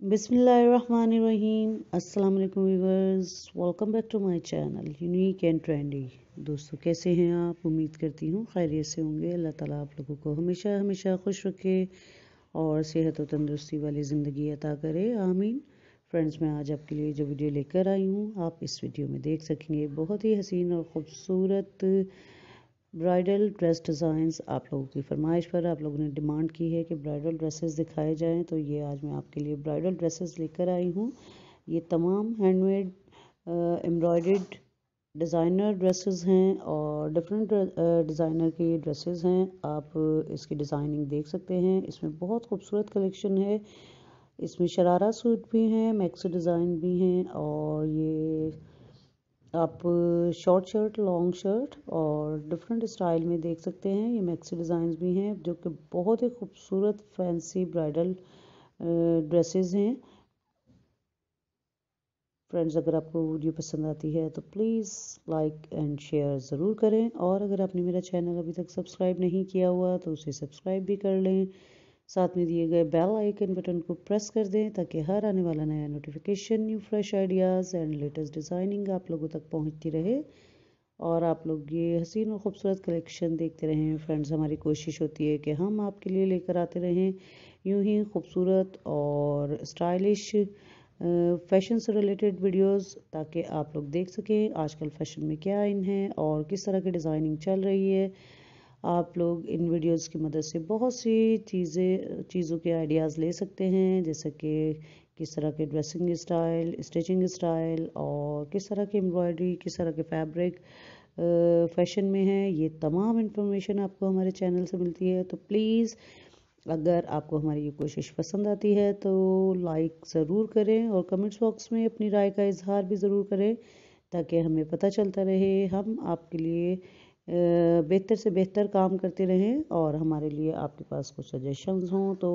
बिसमीम अस्सलाम वालेकुम welcome back to my channel unique and trendy दोस्तों, कैसे हैं आप? उम्मीद करती हूँ खैरियत से होंगे। अल्लाह ताला आप लोगों को हमेशा हमेशा खुश रखे और सेहत और तंदुरुस्ती वाली ज़िंदगी अता करे। आमीन। फ्रेंड्स मैं आज आपके लिए जो वीडियो लेकर आई हूँ, आप इस वीडियो में देख सकेंगे। बहुत ही हसीन और ख़ूबसूरत ब्राइडल ड्रेस डिज़ाइंस आप लोगों की फरमाइश पर आप लोगों ने डिमांड की है कि ब्राइडल ड्रेसेस दिखाए जाएँ तो ये आज मैं आपके लिए ब्राइडल ड्रेसेस लेकर आई हूँ। ये तमाम हैंडमेड एम्ब्रॉयड डिज़ाइनर ड्रेसेस हैं और डिफरेंट डिज़ाइनर के ड्रेसेस हैं। आप इसकी डिज़ाइनिंग देख सकते हैं। इसमें बहुत खूबसूरत कलेक्शन है। इसमें शरारा सूट भी हैं, मैक्सी डिज़ाइन भी हैं और ये आप शॉर्ट शर्ट लॉन्ग शर्ट और डिफरेंट स्टाइल में देख सकते हैं। ये मैक्सी डिज़ाइन भी हैं, जो कि बहुत ही खूबसूरत फैंसी ब्राइडल ड्रेसेस हैं। फ्रेंड्स अगर आपको वीडियो पसंद आती है तो प्लीज़ लाइक एंड शेयर ज़रूर करें। और अगर आपने मेरा चैनल अभी तक सब्सक्राइब नहीं किया हुआ तो उसे सब्सक्राइब भी कर लें। साथ में दिए गए बेल आइकन बटन को प्रेस कर दें ताकि हर आने वाला नया notification new fresh ideas and latest designing आप लोगों तक पहुँचती रहे। और आप लोग ये हसीन और ख़ूबसूरत कलेक्शन देखते रहें। फ्रेंड्स हमारी कोशिश होती है कि हम आपके लिए लेकर आते रहें। यूँ ही खूबसूरत और स्टाइलिश फ़ैशन से रिलेटेड वीडियोस ताकि आप लोग देख सकें। आजकल फ़ैशन में क्या इन है और किस तरह की डिज़ाइनिंग चल रही है। आप लोग इन वीडियोस की मदद से बहुत सी चीज़ें, चीज़ों के आइडियाज़ ले सकते हैं, जैसे कि किस तरह के ड्रेसिंग स्टाइल, स्टिचिंग स्टाइल और किस तरह की एम्ब्रॉयडरी, किस तरह के फैब्रिक फ़ैशन में है। ये तमाम इन्फॉर्मेशन आपको हमारे चैनल से मिलती है। तो प्लीज़, अगर आपको हमारी ये कोशिश पसंद आती है तो लाइक ज़रूर करें और कमेंट्स बॉक्स में अपनी राय का इजहार भी ज़रूर करें, ताकि हमें पता चलता रहे। हम आपके लिए बेहतर से बेहतर काम करते रहें और हमारे लिए आपके पास कुछ सजेशंस हों तो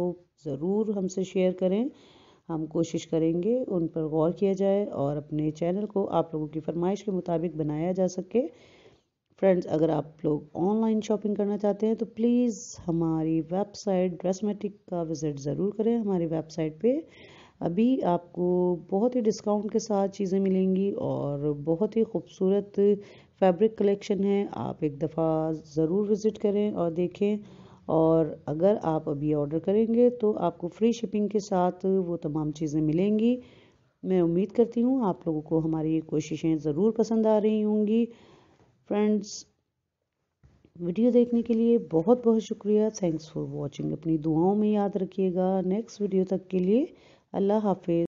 ज़रूर हमसे शेयर करें। हम कोशिश करेंगे उन पर गौर किया जाए और अपने चैनल को आप लोगों की फरमाइश के मुताबिक बनाया जा सके। फ्रेंड्स अगर आप लोग ऑनलाइन शॉपिंग करना चाहते हैं तो प्लीज़ हमारी वेबसाइट ड्रेसमेटिक का विज़िट ज़रूर करें हमारी वेबसाइट पे। अभी आपको बहुत ही डिस्काउंट के साथ चीज़ें मिलेंगी और बहुत ही खूबसूरत फैब्रिक कलेक्शन है। आप एक दफ़ा ज़रूर विज़िट करें और देखें। और अगर आप अभी ऑर्डर करेंगे तो आपको फ्री शिपिंग के साथ वो तमाम चीज़ें मिलेंगी। मैं उम्मीद करती हूँ आप लोगों को हमारी कोशिशें ज़रूर पसंद आ रही होंगी। फ्रेंड्स वीडियो देखने के लिए बहुत बहुत शुक्रिया। थैंक्स फॉर वॉचिंग अपनी दुआओं में याद रखिएगा। नेक्स्ट वीडियो तक के लिए अल्लाह हाफिज़